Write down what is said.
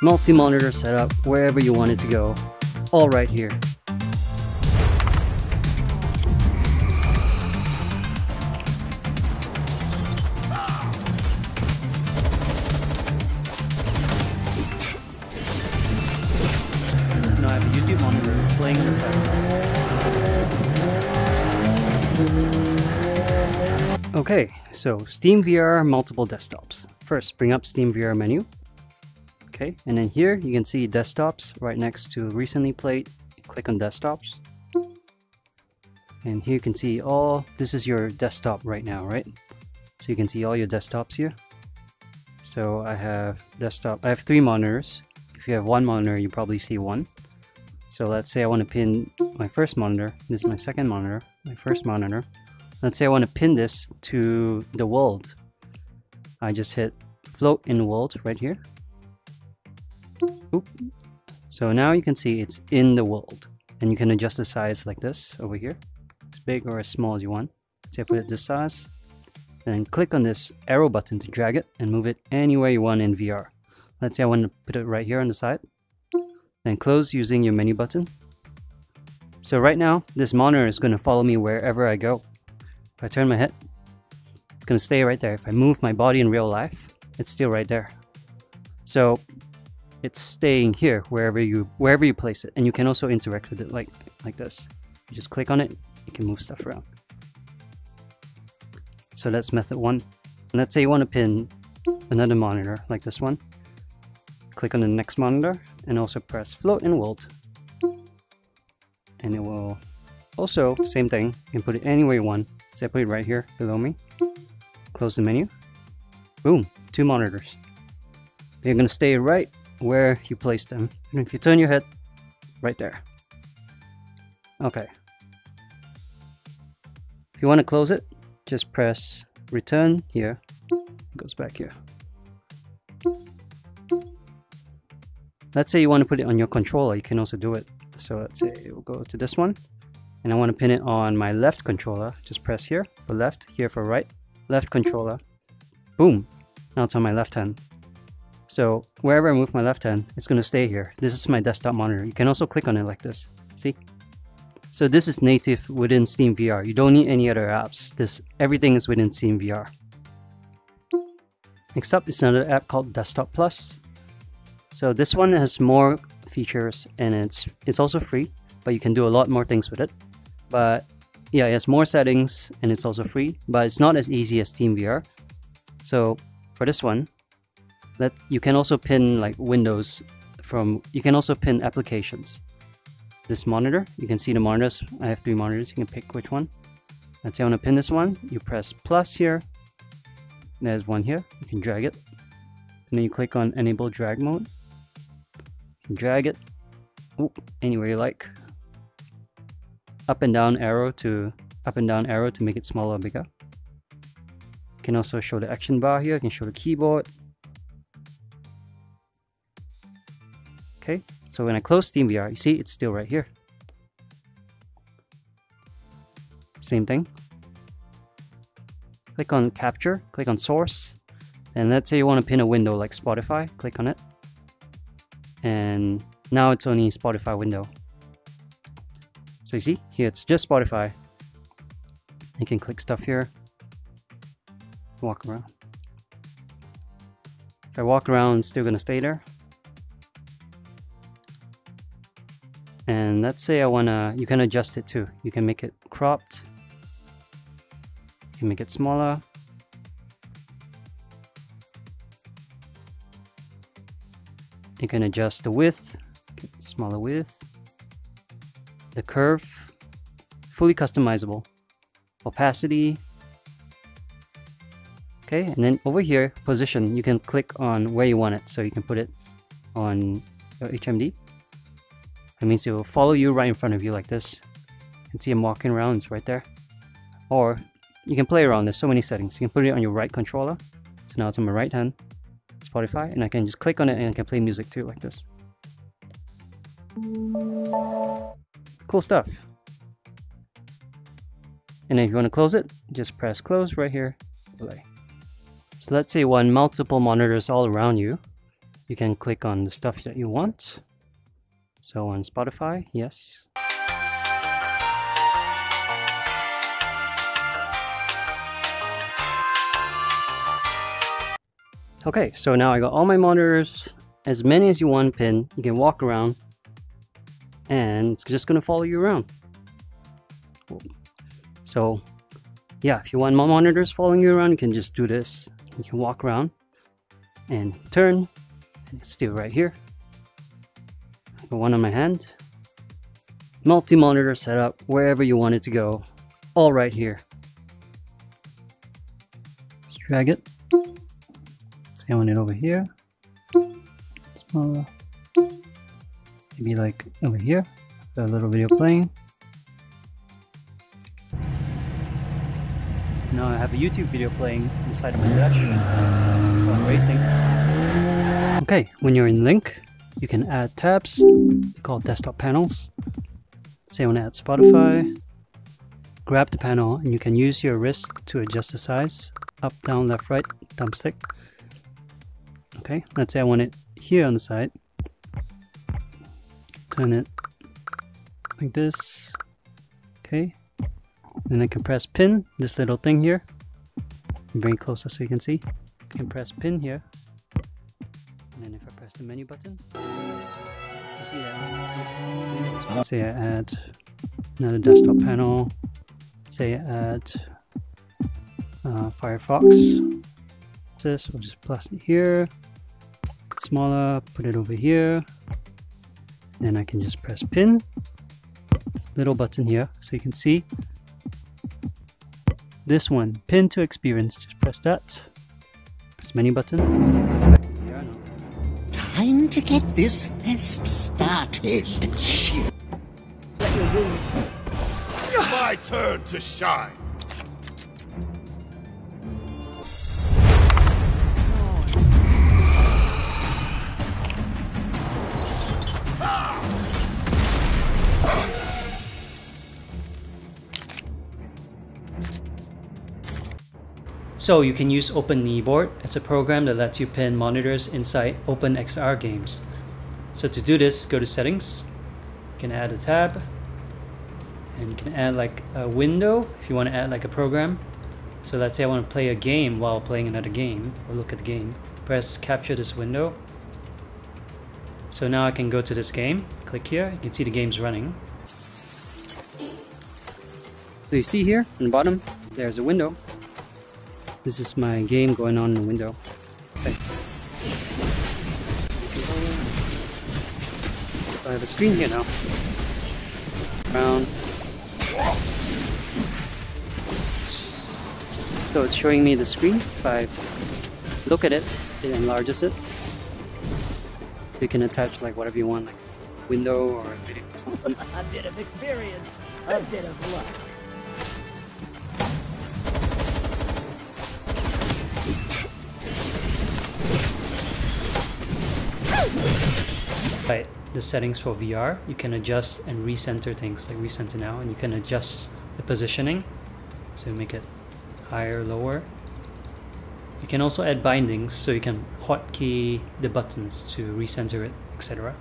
multi-monitor setup wherever you want it to go, all right here. Now I have a YouTube monitor playing this out. Okay, so SteamVR multiple desktops. First, bring up SteamVR menu. Okay, and then here you can see desktops right next to recently played. Click on desktops. And here you can see all, this is your desktop right now, right? So you can see all your desktops here. So I have desktop, I have three monitors. If you have one monitor, you probably see one. So let's say I want to pin my first monitor. This is my second monitor, my first monitor. Let's say I want to pin this to the world. I just hit float in world right here. Oop. So now you can see it's in the world. And you can adjust the size like this over here. As big or as small as you want. Say I put it this size. And then click on this arrow button to drag it and move it anywhere you want in VR. Let's say I want to put it right here on the side and close using your menu button. So right now, this monitor is going to follow me wherever I go. If I turn my head, it's going to stay right there. If I move my body in real life, it's still right there. So it's staying here wherever you wherever you place it, and you can also interact with it like like this. You just click on it, you can move stuff around. So that's method one. And let's say you want to pin another monitor like this one. Click on the next monitor and also press float and world and it will also same thing you can put it anywhere you want so I put it right here below me close the menu boom two monitors they're gonna stay right where you place them. And if you turn your head right there. Okay. If you want to close it just press return here. It goes back here. Let's say you want to put it on your controller, you can also do it. So let's say we'll go to this one. And I want to pin it on my left controller. Just press here for left, here for right, left controller. Boom, now it's on my left hand. So wherever I move my left hand, it's going to stay here. This is my desktop monitor. You can also click on it like this. See? So this is native within Steam VR. You don't need any other apps. This Everything is within Steam VR. Next up is another app called Desktop Plus. So this one has more features and it's it's also free, but you can do a lot more things with it. But yeah, it has more settings and it's also free, but it's not as easy as SteamVR. So for this one, that you can also pin like windows from you can also pin applications. This monitor, you can see the monitors. I have three monitors, you can pick which one. Let's say I want to pin this one, you press plus here. There's one here, you can drag it. And then you click on enable drag mode drag it anywhere you like. Up and down arrow to up and down arrow to make it smaller or bigger. You can also show the action bar here, you can show the keyboard. Okay, so when I close SteamVR, you see it's still right here. Same thing. Click on capture, click on source, and let's say you want to pin a window like Spotify, click on it and now it's only Spotify window. So you see, here it's just Spotify. You can click stuff here, walk around. If I walk around, it's still gonna stay there. And let's say I wanna, you can adjust it too. You can make it cropped. You can make it smaller. You can adjust the width, smaller width, the curve, fully customizable, opacity. Okay, and then over here, position, you can click on where you want it. So you can put it on your HMD. That means it will follow you right in front of you like this. You can see I'm walking around, it's right there. Or you can play around, there's so many settings. You can put it on your right controller. So now it's on my right hand. Spotify and I can just click on it and I can play music too like this. Cool stuff. And if you want to close it, just press close right here, play. So let's say you want multiple monitors all around you. you can click on the stuff that you want. So on Spotify, yes. Okay, so now I got all my monitors, as many as you want pin. You can walk around and it's just gonna follow you around. So yeah, if you want more monitors following you around, you can just do this. You can walk around and turn and it's still right here. Got one on my hand. Multi-monitor setup, wherever you want it to go, all right here. Let's drag it. Say I want it over here. Smaller. Maybe like over here. A little video playing. Now I have a YouTube video playing on the side of my dash while I'm racing. Okay, when you're in Link, you can add tabs. Called desktop panels. Say to add Spotify. Grab the panel and you can use your wrist to adjust the size. Up, down, left, right, thumbstick. Okay, let's say I want it here on the side. Turn it like this. Okay, then I can press pin, this little thing here. Bring it closer so you can see. I can press pin here. Press the menu button, see that. Say I add another desktop panel. Say I add uh, Firefox. This, we'll just place it here. Smaller, put it over here. Then I can just press pin. This little button here so you can see this one, pin to experience, just press that. Press menu button. Time to get this fest started. Shit. My turn to shine. So you can use Open Kneeboard. It's a program that lets you pin monitors inside OpenXR games. So to do this, go to settings. You can add a tab. And you can add like a window if you want to add like a program. So let's say I want to play a game while playing another game or look at the game. Press capture this window. So now I can go to this game. Click here. You can see the game's running. So you see here in the bottom, there's a window. This is my game going on in the window. I have a screen here now. Around. So it's showing me the screen. If I look at it, it enlarges it. So you can attach like whatever you want, like window or video or something. A bit of experience, a bit of luck. The settings for VR, you can adjust and recenter things like recenter now, and you can adjust the positioning. So make it higher, lower. You can also add bindings, so you can hotkey the buttons to recenter it, etc.